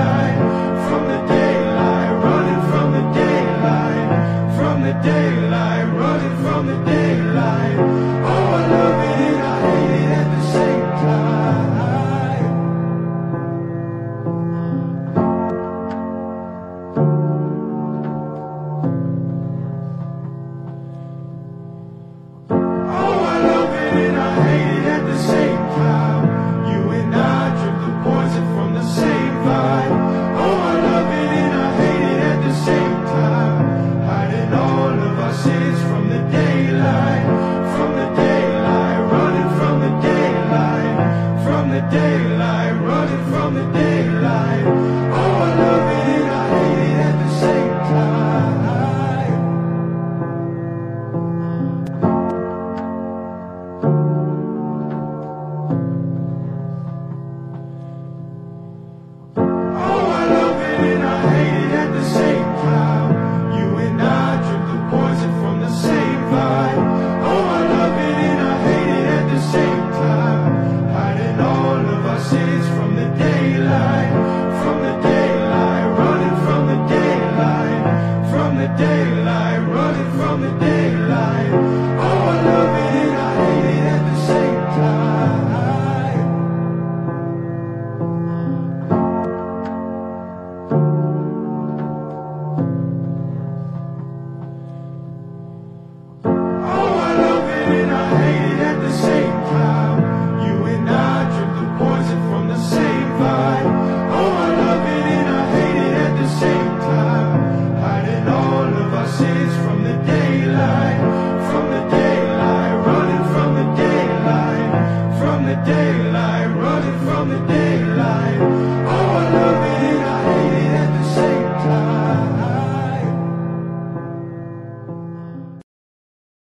daylight, from the daylight, running from the daylight, from the daylight, running from the daylight. Oh. day. daylight, running from the daylight. Oh, I love it, I